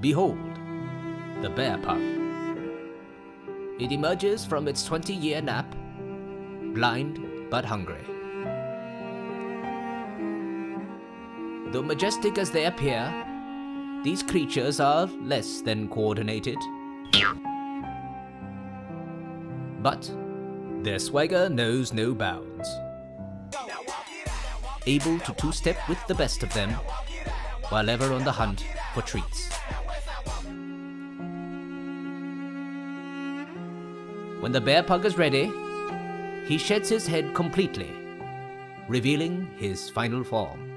Behold, the bear pug. It emerges from its 20 year nap, blind but hungry. Though majestic as they appear, these creatures are less than coordinated. But their swagger knows no bounds. Able to two step with the best of them, while ever on the hunt for treats. When the bear pug is ready, he sheds his head completely, revealing his final form.